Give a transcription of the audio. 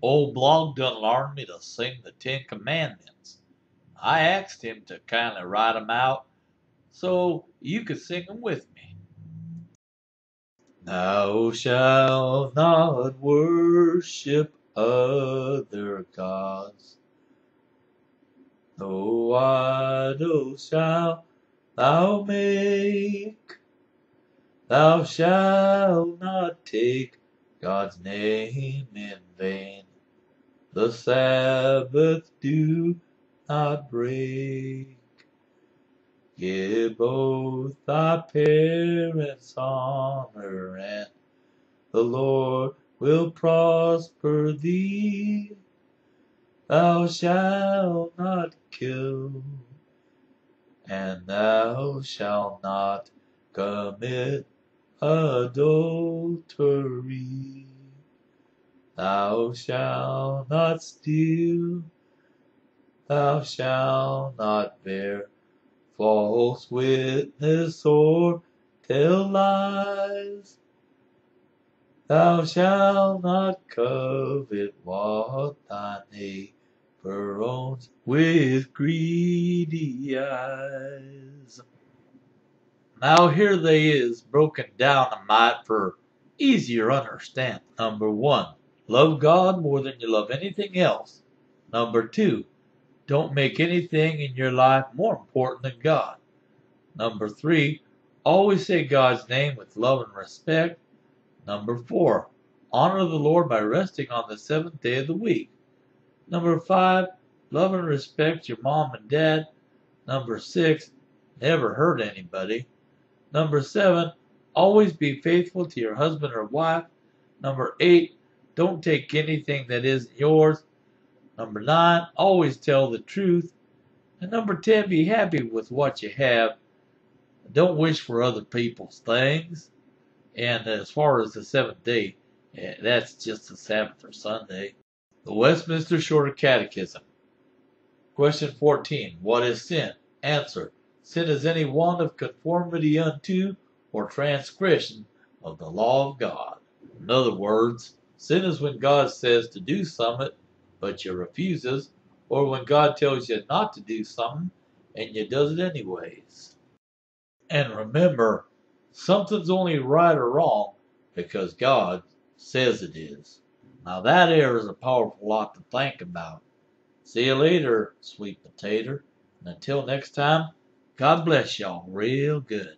Old Blog done learned me to sing the Ten Commandments. I asked him to kind kindly write 'em out so you could sing 'em with me. Thou shalt not worship other gods. No idol shalt thou make. Thou shalt not take God's name in vain. The Sabbath do not break. Give both thy parents honor, and the Lord will prosper thee. Thou shalt not kill, and thou shalt not commit adultery. Thou shalt not steal, thou shalt not bear false witness or tell lies. Thou shalt not covet what thy neighbor owns with greedy eyes. Now here they is broken down a mite for easier understanding. Number one, love God more than you love anything else. Number two, don't make anything in your life more important than God. Number three, always say God's name with love and respect. Number four, honor the Lord by resting on the seventh day of the week. Number five, love and respect your mom and dad. Number six, never hurt anybody. Number seven, always be faithful to your husband or wife. Number eight, don't take anything that isn't yours. Number nine, always tell the truth. And number 10, be happy with what you have. Don't wish for other people's things. And as far as the seventh day, eh, that's just the Sabbath or Sunday. The Westminster Shorter Catechism. Question 14. What is sin? Answer. Sin is any want of conformity unto or transgression of the law of God. In other words, sin is when God says to do something but you refuses, or when God tells you not to do something and you does it anyways. And remember, something's only right or wrong because God says it is. Now that is a powerful lot to think about. See you later, sweet potato. And until next time, God bless y'all real good.